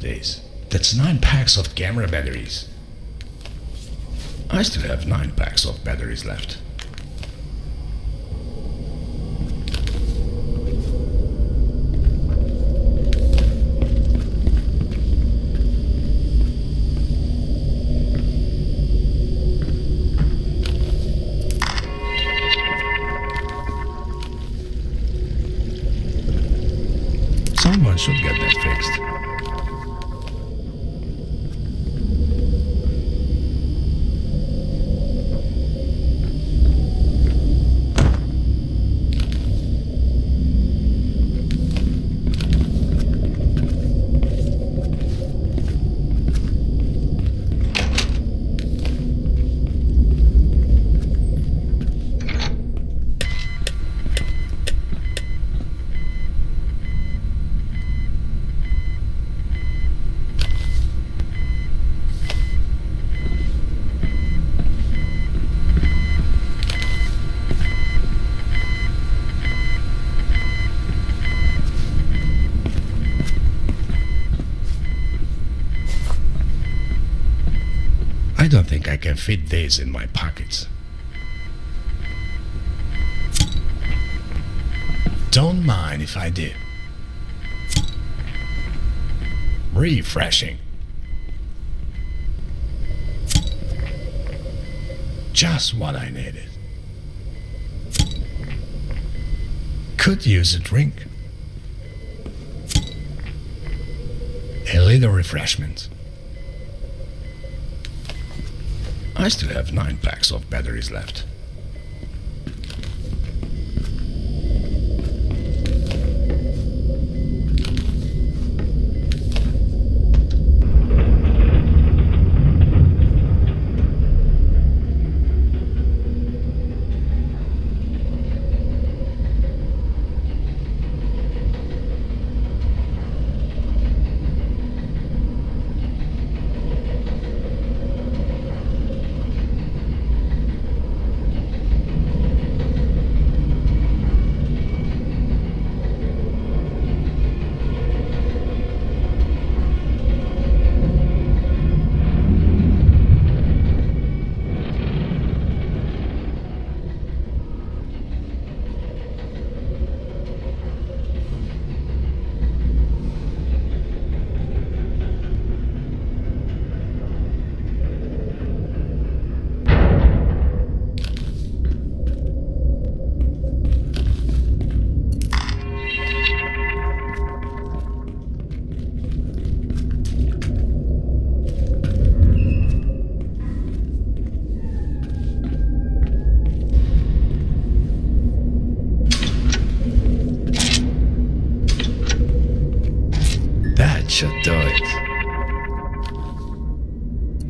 this? That's 9 packs of camera batteries. I still have 9 packs of batteries left. Someone should get that fixed. I don't think I can fit this in my pockets. Don't mind if I do. Refreshing. Just what I needed. Could use a drink. A little refreshment. I still have nine packs of batteries left.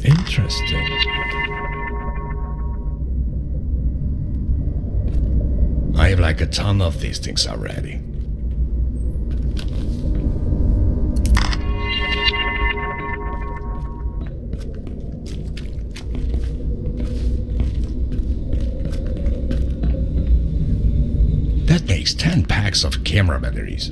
Interesting. I have like a ton of these things already. That makes 10 packs of camera batteries.